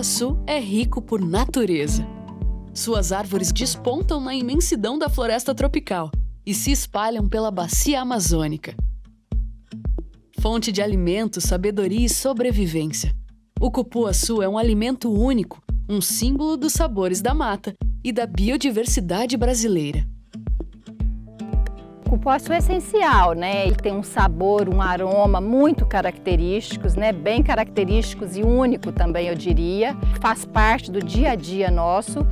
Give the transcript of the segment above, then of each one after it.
cupuaçu é rico por natureza. Suas árvores despontam na imensidão da floresta tropical e se espalham pela bacia amazônica. Fonte de alimento, sabedoria e sobrevivência. O cupuaçu é um alimento único, um símbolo dos sabores da mata e da biodiversidade brasileira. O cupuaçu é essencial, né? Ele tem um sabor, um aroma muito característicos, né? Bem característicos e único também, eu diria. Faz parte do dia a dia nosso.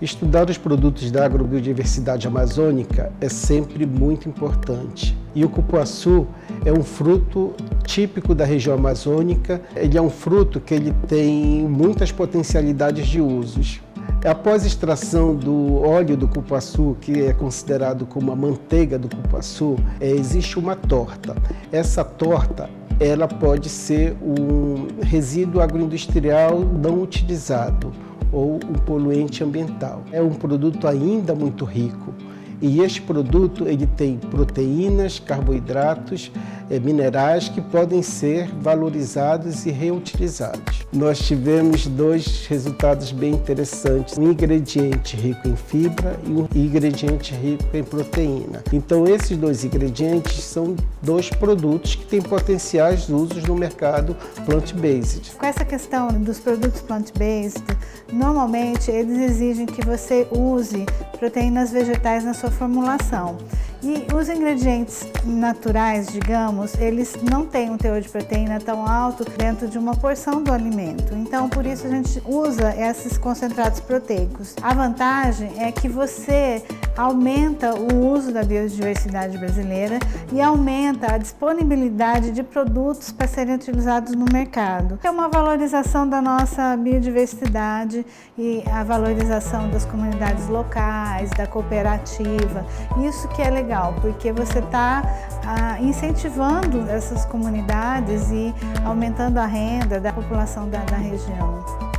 Estudar os produtos da agrobiodiversidade amazônica é sempre muito importante. E o cupuaçu é um fruto típico da região amazônica. Ele é um fruto que ele tem muitas potencialidades de usos. Após a extração do óleo do cupuaçu, que é considerado como a manteiga do cupuaçu, é, existe uma torta. Essa torta ela pode ser um resíduo agroindustrial não utilizado ou um poluente ambiental. É um produto ainda muito rico e este produto ele tem proteínas, carboidratos, é, minerais que podem ser valorizados e reutilizados. Nós tivemos dois resultados bem interessantes: um ingrediente rico em fibra e um ingrediente rico em proteína. Então, esses dois ingredientes são dois produtos que têm potenciais usos no mercado plant-based. Com essa questão dos produtos plant-based, normalmente eles exigem que você use proteínas vegetais na sua formulação. E os ingredientes naturais, digamos, eles não têm um teor de proteína tão alto dentro de uma porção do alimento. Então, por isso a gente usa esses concentrados proteicos. A vantagem é que você aumenta o uso da biodiversidade brasileira e aumenta a disponibilidade de produtos para serem utilizados no mercado. É uma valorização da nossa biodiversidade e a valorização das comunidades locais, da cooperativa. Isso que é legal porque você está ah, incentivando essas comunidades e aumentando a renda da população da, da região.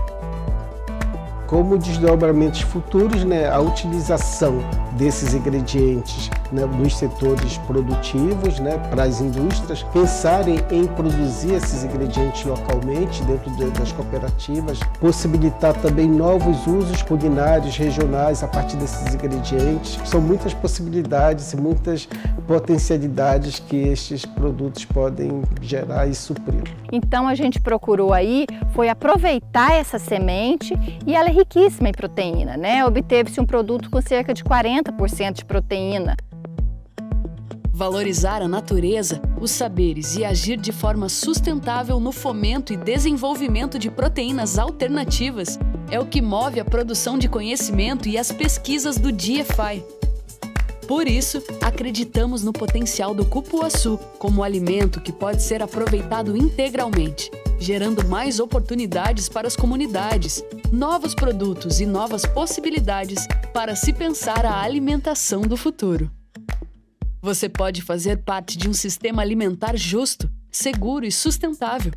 Como desdobramentos futuros, né, a utilização desses ingredientes né, nos setores produtivos, né, para as indústrias, pensarem em produzir esses ingredientes localmente dentro de, das cooperativas, possibilitar também novos usos culinários regionais a partir desses ingredientes. São muitas possibilidades e muitas potencialidades que estes produtos podem gerar e suprir. Então a gente procurou aí foi aproveitar essa semente e ela é riquíssima em proteína, né? Obteve-se um produto com cerca de 40% de proteína. Valorizar a natureza, os saberes e agir de forma sustentável no fomento e desenvolvimento de proteínas alternativas é o que move a produção de conhecimento e as pesquisas do DIEFI. Por isso, acreditamos no potencial do cupuaçu como alimento que pode ser aproveitado integralmente, gerando mais oportunidades para as comunidades, novos produtos e novas possibilidades para se pensar a alimentação do futuro. Você pode fazer parte de um sistema alimentar justo, seguro e sustentável